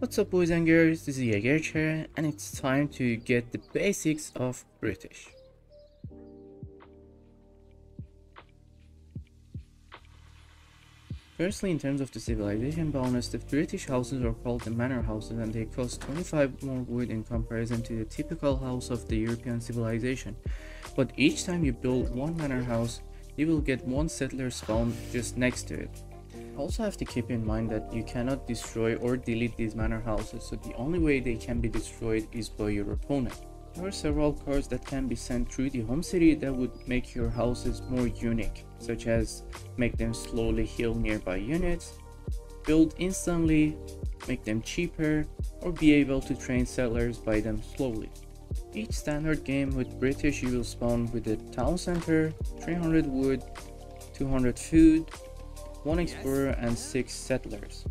What's up boys and girls, this is Jaeger and it's time to get the basics of British. Firstly, in terms of the civilization bonus, the British houses are called the manor houses and they cost 25 more wood in comparison to the typical house of the European civilization. But each time you build one manor house, you will get one settler spawn just next to it. Also have to keep in mind that you cannot destroy or delete these manor houses, so the only way they can be destroyed is by your opponent. There are several cards that can be sent through the home city that would make your houses more unique, such as make them slowly heal nearby units, build instantly, make them cheaper, or be able to train settlers by them slowly. Each standard game with British you will spawn with a town center, 300 wood, 200 food, 1 explorer and 6 settlers.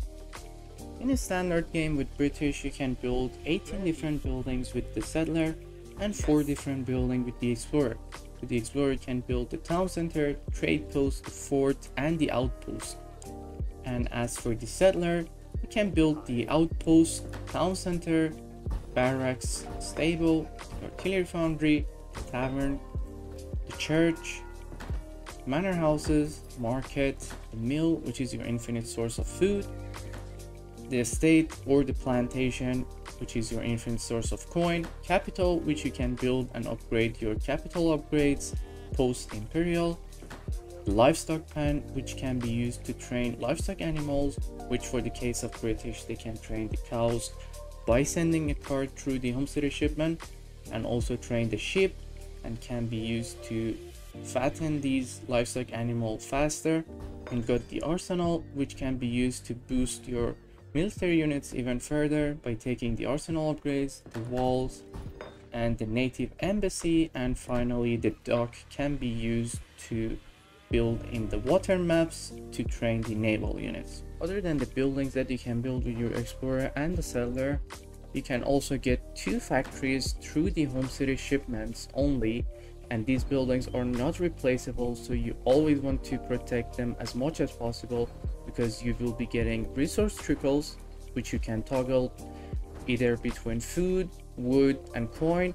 In a standard game with British you can build 18 different buildings with the settler and 4 different buildings with the explorer. With the explorer you can build the town center, trade post, the fort and the outpost. And as for the settler, you can build the outpost, town center, barracks, stable, artillery foundry, tavern, the church, manor houses, market, the mill, which is your infinite source of food, the estate or the plantation, which is your infinite source of coin, capital, which you can build and upgrade your capital upgrades post imperial, livestock pen, which can be used to train livestock animals, which for the case of British, they can train the cows by sending a card through the home city shipment and also train the sheep and can be used to fatten these livestock animal faster and got the arsenal which can be used to boost your military units even further by taking the arsenal upgrades, the walls and the native embassy and finally the dock can be used to build in the water maps to train the naval units. Other than the buildings that you can build with your explorer and the settler, you can also get two factories through the home city shipments only and these buildings are not replaceable so you always want to protect them as much as possible because you will be getting resource trickles which you can toggle either between food, wood and coin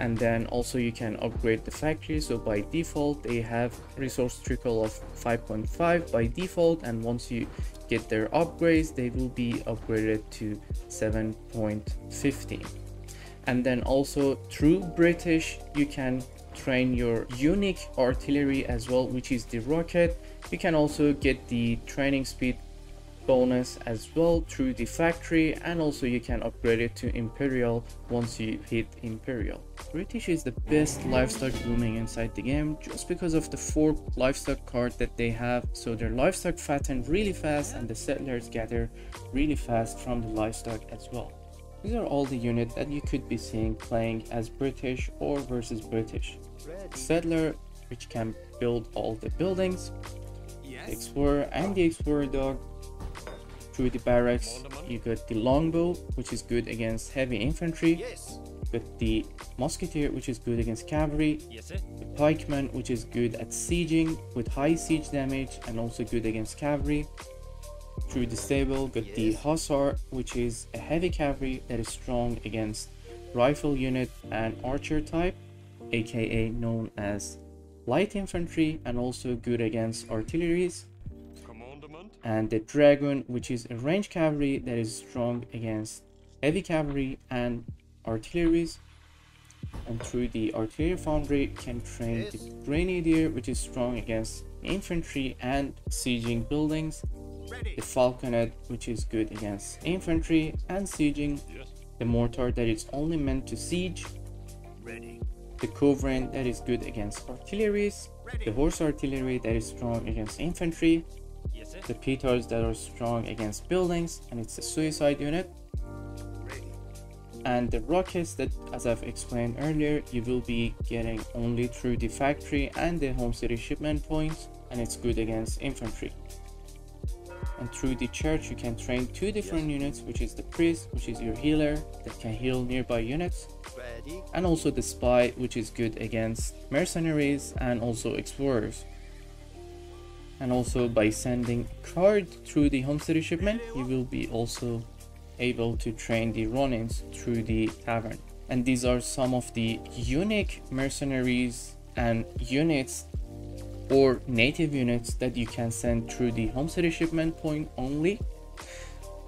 and then also you can upgrade the factory. So by default they have resource trickle of 5.5 by default and once you get their upgrades they will be upgraded to 7.15 and then also through british you can train your unique artillery as well which is the rocket. You can also get the training speed bonus as well through the factory and also you can upgrade it to imperial once you hit imperial. British is the best livestock booming inside the game just because of the four livestock card that they have. So their livestock fatten really fast and the settlers gather really fast from the livestock as well these are all the units that you could be seeing playing as british or versus british. Settler which can build all the buildings the explorer and the explorer dog. Through the barracks you got the longbow which is good against heavy infantry. Yes. got the musketeer which is good against cavalry. The pikeman which is good at sieging with high siege damage and also good against cavalry through the stable got yes. the hussar which is a heavy cavalry that is strong against rifle unit and archer type aka known as light infantry and also good against artilleries and the dragoon which is a range cavalry that is strong against heavy cavalry and artilleries and through the artillery foundry can train yes. the grenadier which is strong against infantry and sieging buildings Ready. The falconet which is good against infantry and sieging. The mortar that is only meant to siege. Ready. the culverin that is good against artilleries. Ready. the horse artillery that is strong against infantry. The petars that are strong against buildings and it's a suicide unit. And the rockets that as I've explained earlier you will be getting only through the factory and the home city shipment points and it's good against infantry and through the church you can train two different units which is the priest which is your healer that can heal nearby units. And also the spy which is good against mercenaries and also explorers. And also by sending card through the home city shipment you will be also able to train the Ronins through the tavern. And these are some of the unique mercenaries and units or native units that you can send through the home city shipment point only.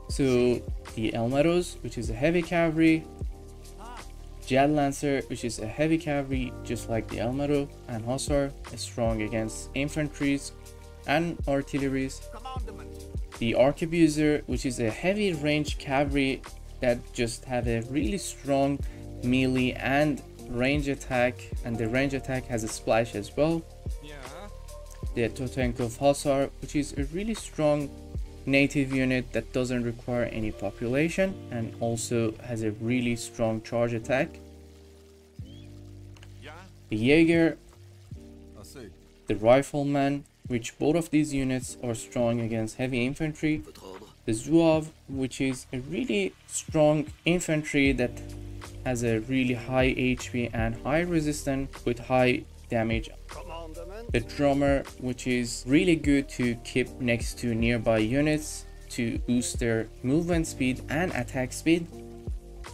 So the Elmaros, which is a heavy cavalry, Jat Lancer, which is a heavy cavalry just like the Elmaro, and Hussar, is strong against infantries and artilleries. The Arquebusier, which is a heavy range cavalry that just have a really strong melee and range attack, and the range attack has a splash as well. Yeah. The Totenkopf Hussar, which is a really strong native unit that doesn't require any population and also has a really strong charge attack. The Jaeger, the Rifleman, which both of these units are strong against heavy infantry. The Zouave, which is a really strong infantry that has a really high HP and high resistance with high damage. The Drummer, which is really good to keep next to nearby units to boost their movement speed and attack speed.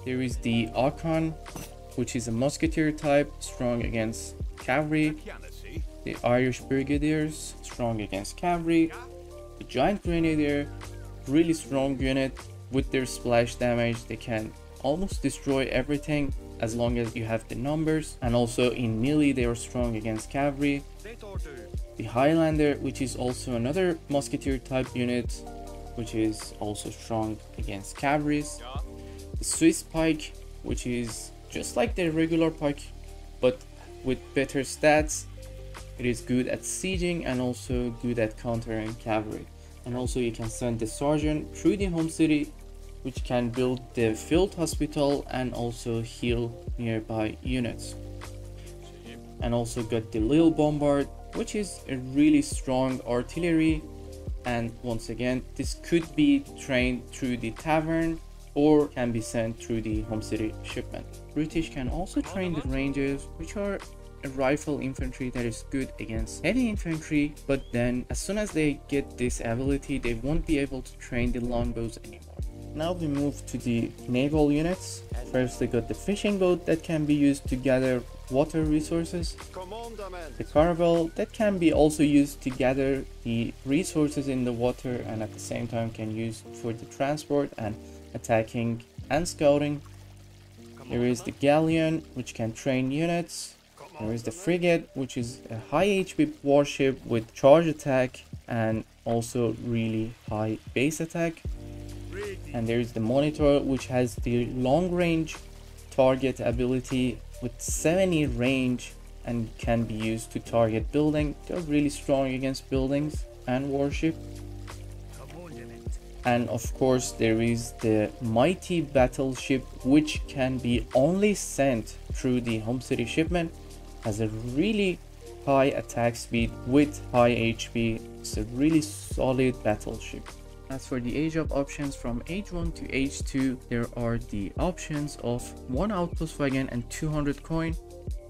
There is the Akon, which is a musketeer type, strong against cavalry. The Irish Brigadiers, strong against cavalry. The Giant Grenadier, really strong unit. With their splash damage, they can almost destroy everything as long as you have the numbers. And also in melee they are strong against cavalry. The highlander which is also another musketeer type unit which is also strong against cavalries. The swiss pike which is just like the regular pike but with better stats. It is good at sieging and also good at countering cavalry. And also you can send the sergeant through the home city which can build the field hospital and also heal nearby units. And also got the Lille Bombard, which is a really strong artillery. And once again, this could be trained through the tavern or can be sent through the home city shipment. British can also train the Rangers, which are a rifle infantry that is good against heavy infantry, but then as soon as they get this ability, they won't be able to train the longbows anymore. Now we move to the naval units. First we got the fishing boat that can be used to gather water resources. The caravel that can be also used to gather the resources in the water and at the same time can use for the transport and attacking and scouting. There is the galleon which can train units. There is the frigate which is a high HP warship with charge attack and also really high base attack and there is the monitor which has the long range target ability with 70 range and can be used to target building. They're really strong against buildings and warship. And of course there is the mighty battleship which can be only sent through the home city shipment has a really high attack speed with high hp it's a really solid battleship as for the age of options from age 1 to age 2, there are the options of 1 outpost wagon and 200 coin,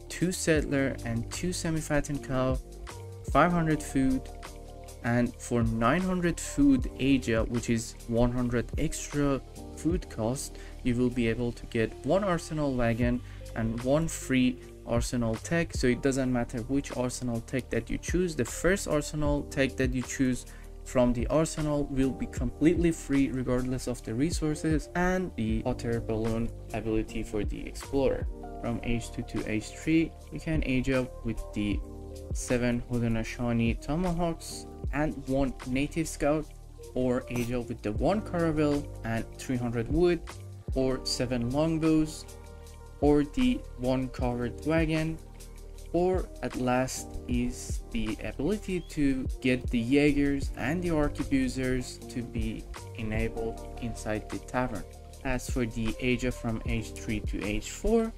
2 settler and 2 semi-fattened cow, 500 food, and for 900 food Asia, which is 100 extra food cost, you will be able to get one arsenal wagon and one free arsenal tech. So it doesn't matter which arsenal tech that you choose the first arsenal tech that you choose from the arsenal will be completely free regardless of the resources and the air balloon ability for the explorer. From age 2 to age 3 you can age up with the 7 Haudenosaunee tomahawks and 1 native scout or age up with the 1 caravel and 300 wood or 7 longbows or the 1 covered wagon or at last is the ability to get the Jaegers and the Arquebusiers to be enabled inside the tavern. As for the of from age 3 to age 4,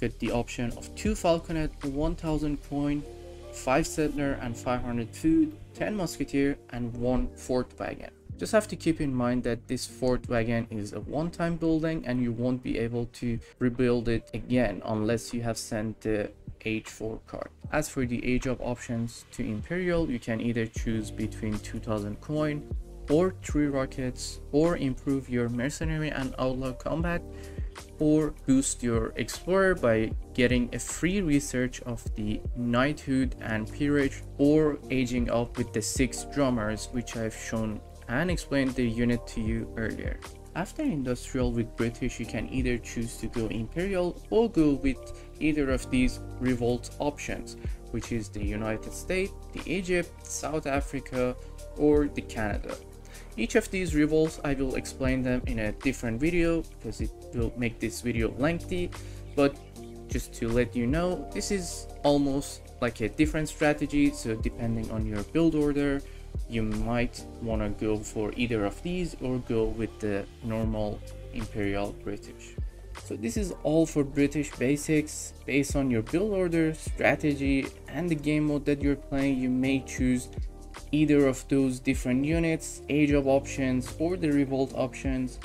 get the option of 2 Falconet, 1000 coin, 5 settler and 500 food, 10 musketeer and 1 fort wagon. Just have to keep in mind that this fort wagon is a one-time building and you won't be able to rebuild it again unless you have sent the age 4 card. As for the age of options to Imperial, you can either choose between 2000 coin, or three rockets or improve your mercenary and outlaw combat or boost your explorer by getting a free research of the knighthood and peerage or aging up with the six drummers which I've shown and explained the unit to you earlier. After industrial with British you can either choose to go imperial or go with either of these revolt options which is the United States, the Egypt, South Africa or the Canada. Each of these revolts I will explain them in a different video because it will make this video lengthy but just to let you know this is almost like a different strategy so depending on your build order you might want to go for either of these or go with the normal imperial british so this is all for british basics based on your build order strategy and the game mode that you're playing you may choose either of those different units, age of options or the revolt options.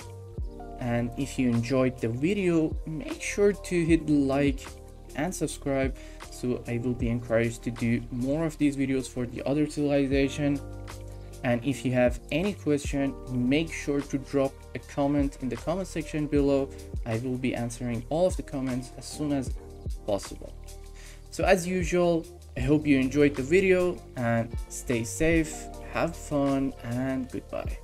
And if you enjoyed the video, make sure to hit like and subscribe so I will be encouraged to do more of these videos for the other civilization. And if you have any question, make sure to drop a comment in the comment section below. I will be answering all of the comments as soon as possible. So as usual, I hope you enjoyed the video and stay safe, have fun, and goodbye.